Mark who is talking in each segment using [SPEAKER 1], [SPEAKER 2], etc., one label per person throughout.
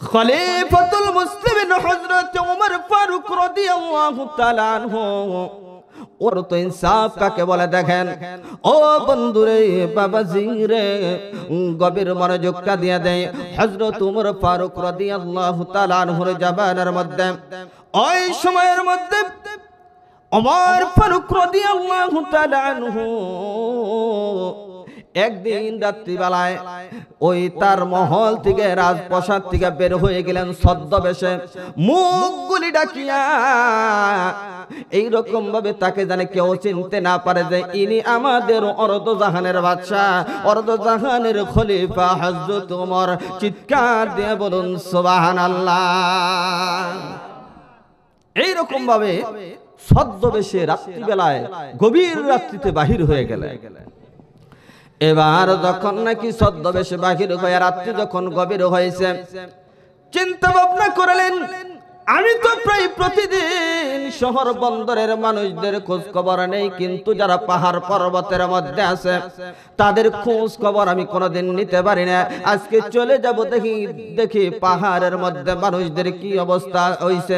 [SPEAKER 1] খলিফাতুল মুসলিমিন হযরত ওমর ফারুক রাদিয়াল্লাহু তাআলা আনহু। ওর তো ইনসাফ কাকে বলে দেখেন? ও বন্ধুরে বাবাজি রে গভীর মনোযোগটা দিয়ে দেয়। হযরত ওমর ফারুক রাদিয়াল্লাহু তাআলা আনহুর জবানের মধ্যে। ওই সময়ের মধ্যে ওমর ফারুক রাদিয়াল্লাহু তাআলা আনহু একদিন রাত্রিবেলায় ওই তার মহল থেকে, রাজপ্রসাদ থেকে বের হয়ে গেলেন ছদ্মবেশে। মুখগুলি ডাকিয়া এইরকম ভাবে তাকে জানে কেউ চিনতে না পারে যে ইনি আমাদের অরদ জাহানের বাদশাহ। অরদ জাহানের খলিফা হযরত ওমর। চিৎকার দিয়ে বলুন, সুবহানাল্লাহ। এইরকম ভাবে ছদ্মবেশে রাত্রিবেলায়, গভীর রাত্রিতে বাহির হয়ে গেলে এবার যখন নাকি ছদ্মবেশে বাহির হয়ে রাত্রি যখন গভীর হয়েছে চিন্তা ভাবনা করলেন আমি তো প্রায় প্রতিদিন শহর বন্দরের মানুষদের খোঁজ খবর নেই, কিন্তু যারা পাহাড় পর্বতের মধ্যে আছে, তাদের খোঁজ খবর আমি কোনোদিন নিতে পারি না। আজকে চলে যাব দেখি দেখি পাহাড়ের মধ্যে মানুষদের কি অবস্থা হইছে।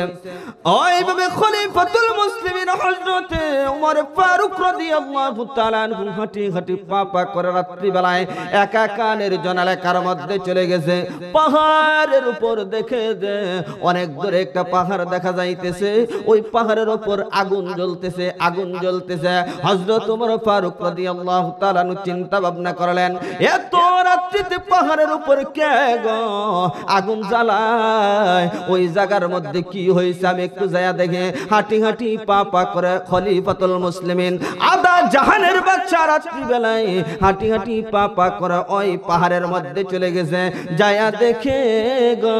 [SPEAKER 1] ওইভাবে খলিফাতুল মুসলিমিন হযরতে ওমর ফারুক রাদিয়াল্লাহু তাআলা আনহু হাঁটি হাঁটি পা পা করে রাত্রি বেলায় একা কানের জনালেকার মধ্যে চলে গেছে। পাহাড়ের উপর দেখে যে অনেক দূরে একটা পাহাড় দেখা যাইতেছে, ওই পাহাড়ের উপর আগুন জ্বলতেছে আগুন জ্বলতেছে। হযরত ওমর ফারুক রাদিয়াল্লাহু তাআলা আনহু চিন্তা ভাবনা করলেন, এত রাত্রিতে পাহাড়ের উপর কে গো আগুন জ্বালায়? ওই জায়গার মধ্যে কি হয়েছে আমি একটু যায়া দেখে। হাঁটি হাঁটি পা পা করে খলিফাতুল মুসলিমিন আদা জাহানের বাচ্চা রাত্রি বেলায় হাঁটি হাঁটি পা পা করে ওই পাহাড়ের মধ্যে চলে গেছে। যায়া দেখে গো,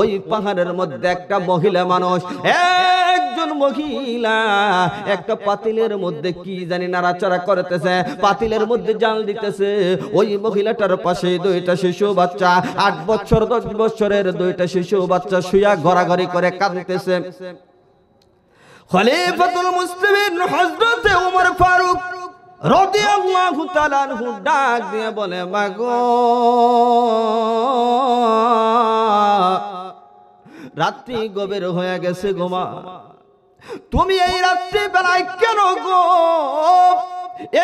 [SPEAKER 1] ওই পাহাড়ের মধ্যে একটা মহিলা মানুষ, একজন মহিলা, একটা পাতিলের মধ্যে কি জানি নাড়াচাড়া করতেছে, পাতিলের মধ্যে জাল দিতেছে। ওই মহিলাটার পাশে দুইটা শিশু বাচ্চা, আট বছর, দশ বছরের দুইটা শিশু বাচ্চা শুয়া গড়াগড়ি করে কাঁদতেছে। খলিফাতুল মুসলিমিন হযরত ওমর ফারুক রাদিয়াল্লাহু তাআলা ডাক দিয়ে বলে, মাগো রাত্রি গভীর হয়ে গেছে গোমা তুমি এই রাত্রি বেলায় কেন গো?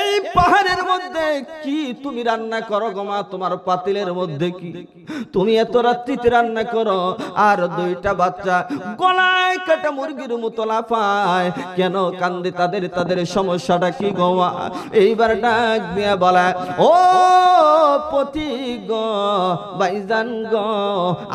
[SPEAKER 1] এই পাহাড়ের মধ্যে কি তুমি রান্না করো গোমা তোমার পাতিলের মধ্যে কি? তুমি এত রাত্রিতে রান্না করো, আর দুইটা বাচ্চা গলায় কাটা মুরগির মতো লাফায়। কেন কান্দে তাদের? তাদের সমস্যাটা কি গোমা এইবার ডাক দিয়ে বলা, ও পতি গ, বাইজান গ,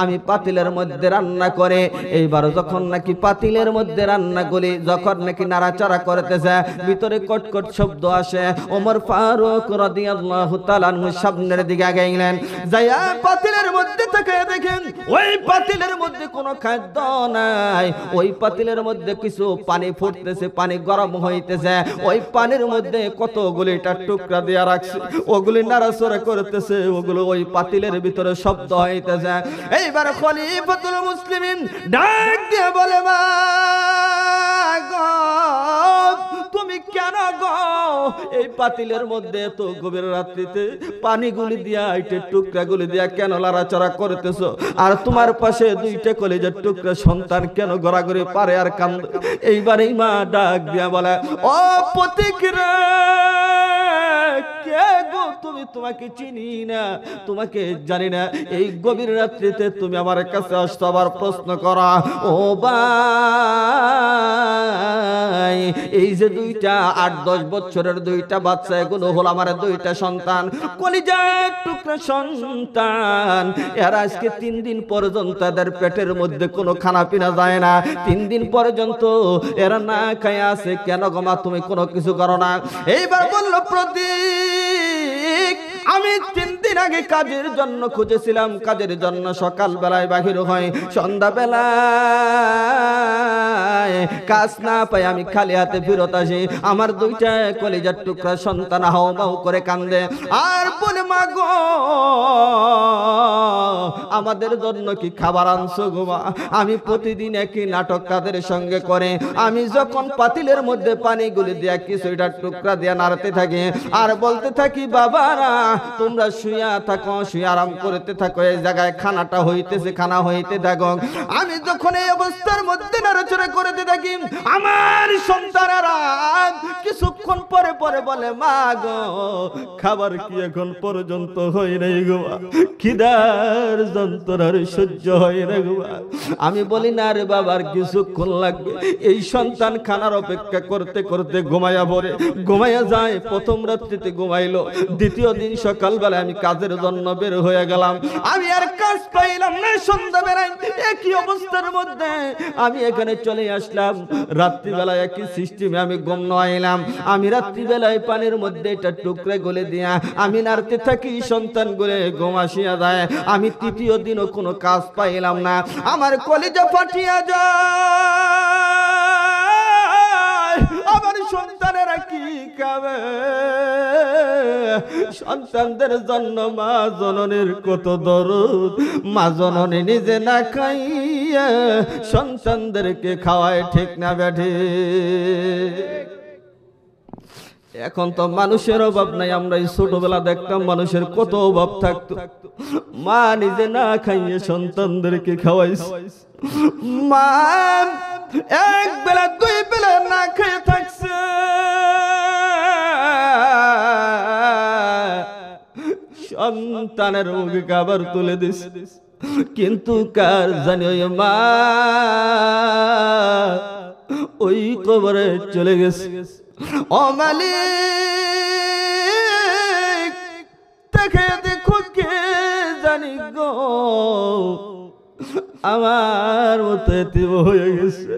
[SPEAKER 1] আমি পাতিলের মধ্যে রান্না করে, এইবার যখন নাকি পাতিলের মধ্যে রান্না করি যখন নাকি নাড়াচাড়া করতেছে, ভিতরে কটকট শব্দ আসে, ওমর ফারুক রাদিয়াল্লাহু তাআলা সামনের দিকে গেলেন যায়া পাতিলের মধ্যে থেকে দেখেন, ওই পাতিলের মধ্যে কোনো খাদ্য নাই, ওই পাতিলের মধ্যে কিছু পানি ফুটতেছে, পানি গরম হইতেছে, ওই পানির মধ্যে কতগুলিটা টুকরা দিয়া রাখছে, ওগুলি নাড়াচড়া করতেছে ওগুলো ওই পাতিলের ভিতরে শব্দ হইতেছে। এইবার খলিফাতুল মুসলিমিন ডাক দিয়ে বলে তুমি কেন এই পাতিলের মধ্যে এত গভীর রাত্রিতে পানিগুলি দিয়া, আইটে টুকরাগুলি দিয়া কেন লড়াচড়া করতেছো? আর তোমার পাশে দুইটা কলেজের টুকরা সন্তান কেন গড়াগড়ি পারে আর কান্দ? এইবার এই মা ডাক দিয়া বলে রে কে গো? তুমি তোমাকে চিনি না, তোমাকে জানি না। এই গভীর রাত্রিতে তুমি আমার কাছে আসতো আবার প্রশ্ন করা, ও ভাই, এই যে দুইটা, আট, দশ বছরের দুইটা বাচ্চা, এগুলো হলো আমার দুইটা সন্তান। কলিজার টুকরা সন্তান। এরা আজকে তিন দিন পর্যন্ত এদের পেটের মধ্যে কোনো খানা পিনা যায় না। তিন দিন পর্যন্ত এরা না খায়, আছে কেন গমা তুমি কোনো কিছু করো না। এইবার বলল ঠিক আমি তিন দিন আগে কাজের জন্য খুঁজেছিলাম, কাজের জন্য সকাল বেলায় বাহির হয় সন্ধ্যা বেলায় কাজ না পাই, আমি খালি হাতে ফিরত আসি। আমার দুইটা কলিজার টুকরা সন্তান হাও মাউ করে কান্দে। আর বলে মা গো আমাদের জন্য কি খাবার আনছো গোমা আমি প্রতিদিন একই নাটক কাদের সঙ্গে করে। আমি যখন পাতিলের মধ্যে পানি গুলি দিয়া কিছুটা টুকরা দিয়া নাড়তে থাকি, আর বলতে থাকি, বাবারা তোমরা শুয়া থাকো শুয়ে আরাম করতে থাকো। এই জায়গায় খানাটা হইতেছে, খানা হইতে থাকো। আমি যখন এই অবস্থার মধ্যে নাড়াচড়া করতে থাকি, আমার সন্তানেরা কিছুক্ষণ পরে পরে বলে, মা গো, খাবার কি এখন পর্যন্ত হয় নাই গো খিদার যন্ত্রণার সহ্য হয় না গো আমি বলি, না রে বাবার কিছুক্ষণ লাগবে। এই সন্তান খানার অপেক্ষা করতে করতে ঘুমাইয়া পড়ে। ঘুমাইয়া যায়, প্রথম রাত্রিতে ঘুমাইলো। দ্বিতীয় দিন সকালবেলা আমি কাজের জন্য বের হয়ে গেলাম। আমি আর কাজ পাইলাম না, সন্ধ্যা বেড়াই একই অবস্থার মধ্যে আমি এখানে চলে আসলাম। রাত্রিবেলায় একই সিস্টেমে আমি গম নয়াইলাম। আমি রাত্রিবেলায় পানির মধ্যে এটা টুকরে গলে দিয়া আমি নাড়তে থাকি, সন্তান গলে গম আসিয়া যায়। আমি তৃতীয় দিনও কোনো কাজ পাইলাম না। আমার কলেজে ফাটিয়া যায়। সন্তানেরা কি খাবে? সন্তানদের জন্য মা জননীর কত দরদ? মা জননী নিজে না খাইয়া সন্তানদেরকে খাওয়ায় ঠিক না ব্যাঠে? এখন তো মানুষের অভাব নাই, আমরা এই ছোটবেলা দেখতাম মানুষের কত অভাব থাকতো। মা নিজে না খাইয়ে সন্তানদেরকে খাওয়াইছে। মা এক বেলা দুই বেলা না খেয়ে থাকছে। সন্তানের মুখে খাবার তুলে দিস। কিন্তু কার জানি ওই মা? ওই কবরে চলে গেছে। ও মালিক, দেখে দেখো কে জানি গো। আমার মতো এতিম হয়ে গেছে।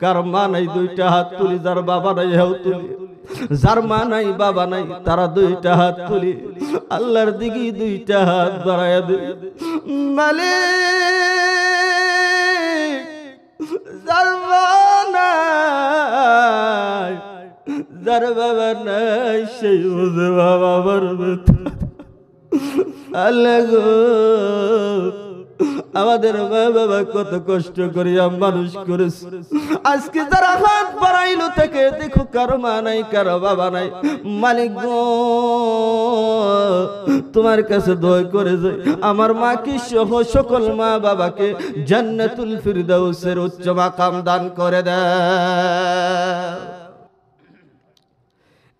[SPEAKER 1] কার মা নাই, দুইটা হাত তুলি, যার বাবা নাই হেউ তুলি। যার মা নাই, বাবা নাই, তারা দুইটা হাত তুলি। আল্লাহর দিকে দুইটা হাত বাড়াইয়া দে মালিক, যার মা নাই, যার বাবা নাই, সেই বাবা মরবে। আল্লাহ আমাদের মা বাবা কত কষ্ট করিয়া মানুষ করেছে। আজকে যারা হাত বাড়াইলো থেকে দেখো কারও মা নাই, কারও বাবা নাই। মালিক গো, তোমার কাছে দয় করে যে আমার মা কি সহ সকল মা বাবাকে জান্নাতুল ফিরদাউসের উচ্চ মাকাম দান করে দেয়।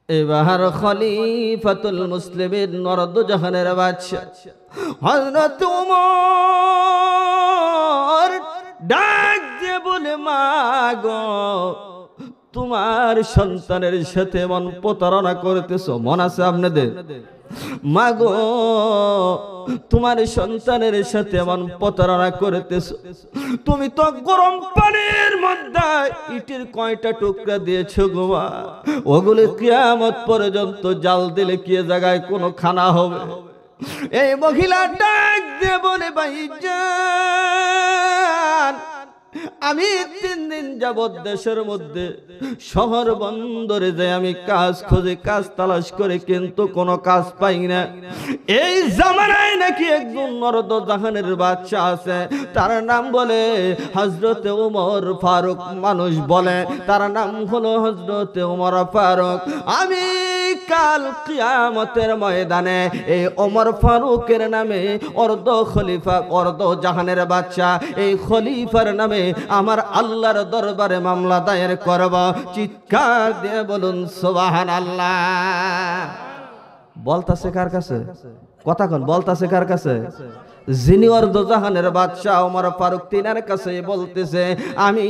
[SPEAKER 1] এবার খলিফাতুল মুসলিমের নরদ জাহানের বাদশা হযরত উমর ডাক দিয়ে বলে, মা তোমার সন্তানের সাথে মন প্রতারণা করতেছো, মন আছে আপনাদের? মাগো, তোমার সন্তানের সাথে এমন প্রতারণা করতেছ। তুমি তো গরম পানির মধ্যে ইটের কয়টা টুকরা দিয়েছ গোমা ওগুলো কিয়ামত পর্যন্ত জাল দিলে কি জায়গায় কোনো খানা হবে? এই মহিলা ডাক দিয়ে বলে ভাই আমি তিন দিন যাবৎ দেশের মধ্যে শহর বন্দরে যে আমি কাজ খুঁজে, কাজ তালাশ করে কিন্তু কোনো কাজ পাই না। এই জামানায় নাকি একজন নরদ জাহানের বাচ্চা আছে, তার নাম বলে হজরতে উমর ফারুক মানুষ বলে। তার নাম হলো হজরতে উমর ফারুক। আমি কাল কিয়ামতের ময়দানে এই ওমর ফারুকের নামে অর্ধ খলিফা, অর্ধ জাহানের বাচ্চা, এই খলিফার নামে আমার আল্লাহর দরবারে মামলা দায়ের করব। চিৎকার দিয়ে বলুন সোবাহান আল্লাহ বলতাছে কার কাছে? কথা কন, বলতাছে কার কাছে? যিনি অর্ধজাহানের বাদশাহ ওমর ফারুক তিনার কাছে বলতেছে, আমি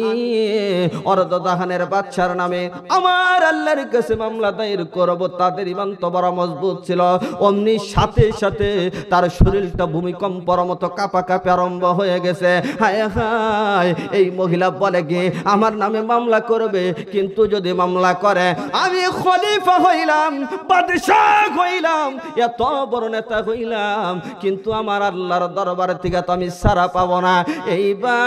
[SPEAKER 1] অর্ধজাহানের বাদশার নামে আমার আল্লাহর কাছে মামলা দায়ের করব। তাদের ইমান তো বড় মজবুত ছিল। অমনি সাথে সাথে তার শরীরটা ভূমিকম্পর মতো কাপা কাপে আরম্ভ হয়ে গেছে। হায় হায়, এই মহিলা বলে গিয়ে আমার নামে মামলা করবে, কিন্তু যদি মামলা করে, আমি খলিফা হইলাম, বাদশাহ হইলাম, এত বড় নেতা হইলাম, কিন্তু আমার আল্লাহর দরবার থেকে তো আমি সারা পাবো না। এইবার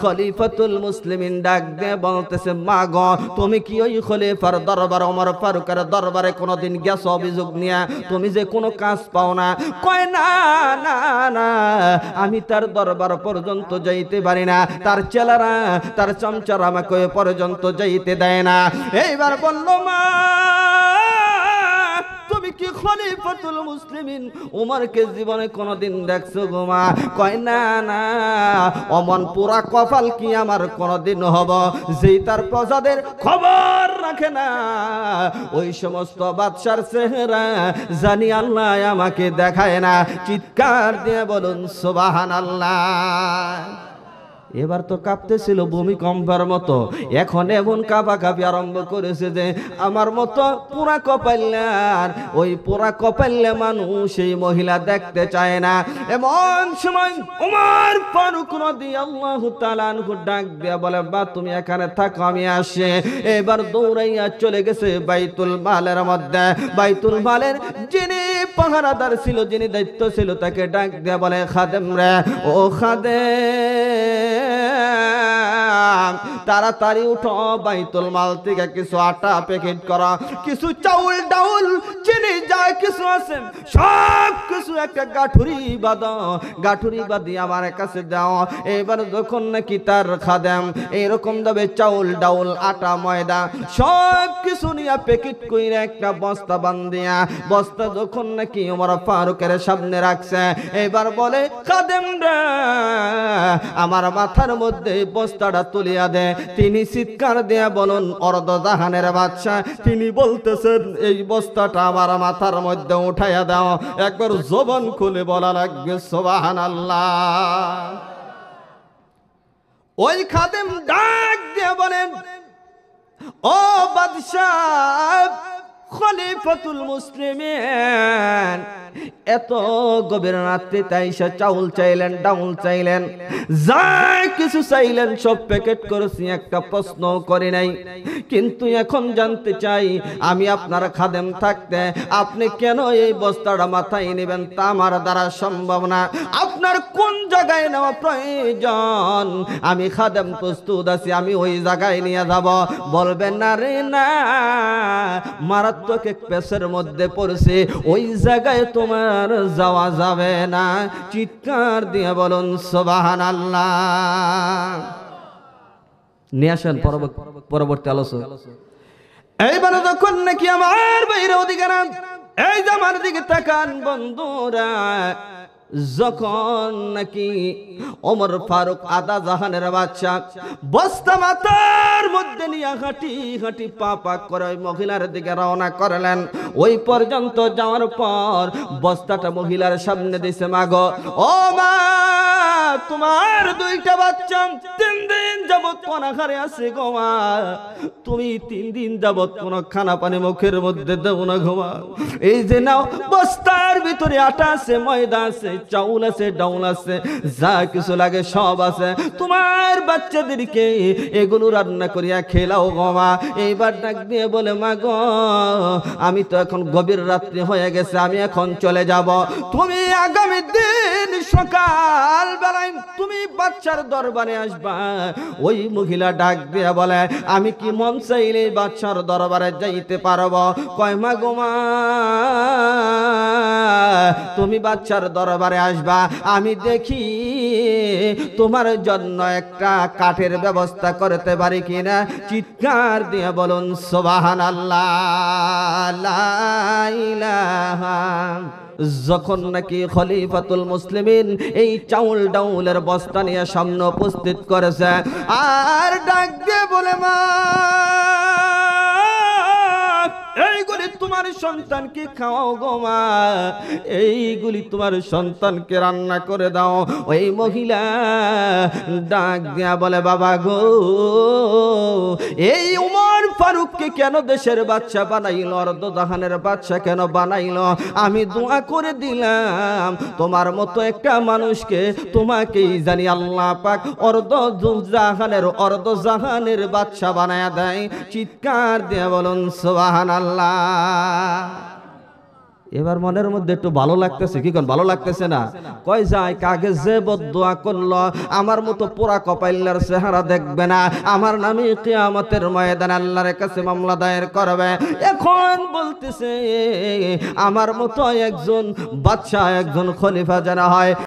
[SPEAKER 1] খলিফাতুল মুসলিমিন ডাক দিয়ে বলতেছে মা গ তুমি কি ওই খলিফার দরবার, ওমর ফারুকের দরবারে কোনোদিন গেছো অভিযোগ নিয়ে? তুমি যে কোনো কাজ পাও না। কয়, না না না, আমি তার দরবার পর্যন্ত যাইতে পারি না। তার চেলারা, তার চমচারা আমাকে পর্যন্ত যাইতে দেয় না। এইবার বলল, মা কি খলিফাতুল মুসলিমিন? উমরকে জীবনে কোনোদিন দেখছ গো মা? কয়, না না, অমন পুরা কপাল কি আমার কোনোদিন হব? যেই তার প্রজাদের খবর রাখে না। ওই সমস্ত বাদশার চেহারা জানি আল্লাহ আমাকে দেখায় না। চিৎকার দিয়ে বলুন সুবাহান আল্লাহ এবার তো কাঁপতেছিল ভূমিকম্পের মতো। এখন এমন কাঁপা কাঁপি আরম্ভ করেছে যে আমার মতো পুরা কপাল্লার ওই পুরা কপাল্লা মানুষ এই মহিলা দেখতে চায় না। এমন সময় উমার ফারুক নদী আল্লাহ তালানহু ডাক দিয়া বলে, বা, তুমি এখানে থাকো, আমি আসে। এবার দৌড়াইয়া চলে গেছে বাইতুল মালের মধ্যে। বাইতুল মালের যিনি পাহারাদার ছিল যিনি দায়িত্ব ছিল তাকে ডাক দেয়া বলে খাদেম রে ও খাদেম। তাড়াতাড়ি উঠো, বাইতুল মাল থেকে কিছু আটা প্যাকেট করা। কিছু চাউল ডাউল চিনি কিছু আছে। সব কিছু একটা গাঠুরি বাঁধো। গাঠুরি বাঁধি আমার কাছে দাও। এবার যখন নাকি তার এরকম চাউল ডাউল, আটা, ময়দা, সব কিছু নিয়ে প্যাকেট কইরা একটা বস্তা বান্ধিয়া, বস্তা যখন নাকি ওমর ফারুকের সামনে রাখছে, এবার বলে, খাদেম আমার মাথার মধ্যে বস্তাটা তুলিয়া দে। তিনি চিৎকার দেয়া বলুন অর্ধ জাহানের বাদশা তিনি বলতেছেন, এই বস্তাটা আমার মাথার মধ্যে উঠাইয়া দাও। একবার জবন খুলে বলা লাগবে সোবাহান আল্লাহ ওই খাদেম ডাক দিয়ে বলেন, ও বাদশাহ খলিফাতুল মুসলিমিন। এত গভীর রাত্রে তাইসা চাউল চাইলেন, ডাউল চাইলেন। যা কিছু চাইলেন, সব প্যাকেট করেছি, একটা প্রশ্ন করে নাই। কিন্তু এখন জানতে চাই, আমি আপনার খাদেম থাকতে আপনি কেন এই বস্তাটা মাথায় নেবেন তা আমার দ্বারা সম্ভব না। আপনার কোন জায়গায় নেওয়া প্রয়োজন? আমি খাদেম প্রস্তুত আছি, আমি ওই জায়গায় নিয়ে যাব। বলবেন না রে না মারাত্মক এক পেশের মধ্যে পড়ছে, ওই জায়গায় তোমার যাওয়া যাবে না। চিৎকার দিয়ে বলুন সোবাহান আল্লাহ নিয়ে আসেন পরব- পরবর্তী আলোচনা এইবার যখন নাকি আমার বাইরে অধিকার এই যে আমার দিকে তাকান বন্ধুরা যখন নাকি ওমর ফারুক আদা জাহানের বাচ্চা বস্তা মাথার মধ্যে নিয়ে হাঁটি হাঁটি পা পা করে ওই মহিলার দিকে রওনা করলেন। ওই পর্যন্ত যাওয়ার পর বস্তাটা মহিলার সামনে দিছে, মাগো, ও মা তোমার দুইটা বাচ্চা, তিন দিন যাবত পনাখারে আছে গো মা। তুমি তিন দিন যাবত কোন খানা পানি মুখের মধ্যে দেও না ঘুমা এই যে নাও, বস্তার ভিতরে আটা আছে, ময়দা আছে, চাউল আছে, ডাউল আছে, যা কিছু লাগে সব আছে। তোমার বাচ্চাদেরকে এগুলো রান্না করিয়া খেলাও গো মা। এইবার ডাক দিয়ে বলে, মা গো, আমি তো এখন গভীর রাত্রি হয়ে গেছে, আমি এখন চলে যাব। তুমি আগামী দিন সকাল বেলায় তুমি বাচ্চার দরবারে আসবা। ওই মহিলা ডাক দিয়ে বলে, আমি কি মন চাইলে বাচ্চার দরবারে যাইতে পারব? কয়, মা গো তুমি বাচ্চার দরবারে আসবা। আমি দেখি তোমার জন্য একটা কাঠের ব্যবস্থা করতে পারি কিনা। চিৎকার দিয়ে বলুন সোবাহান আল্লাহ যখন নাকি খলিফাতুল মুসলিমিন এই চাউল ডাউলের বস্তা নিয়ে সামনে উপস্থিত করেছে আর ডাক সন্তানকে খাওয়াও গো মা। এইগুলি তোমার সন্তানকে রান্না করে দাও। ওই মহিলা ডাক দিয়া বলে, বাবা গো, এই উমর ফারুককে কেন দেশের বাচ্চা বানাইল? অর্ধ জাহানের বাচ্চা কেন বানাইল? আমি দোয়া করে দিলাম। তোমার মতো একটা মানুষকে তোমাকেই জানি আল্লাহ পাক অর্ধ অর্ধ জাহানের বাচ্চা বানায় দেয়। চিৎকার দিয়ে বলুন সোহান আল্লাহ এবার মনের মধ্যে একটু ভালো লাগতেছে, কি কোন? ভালো লাগতেছে না? কয় যায় কাগে যে বদুয়া করল, আমার মতো পোড়া কপাইলার চেহারা দেখবে না। আমার নামে কিয়ামতের ময়দান আল্লাহর কাছে মামলা দায়ের করবে। এখন বলতেছে, আমার মতো একজন বাচ্চা একজন খলিফা যেন হয়।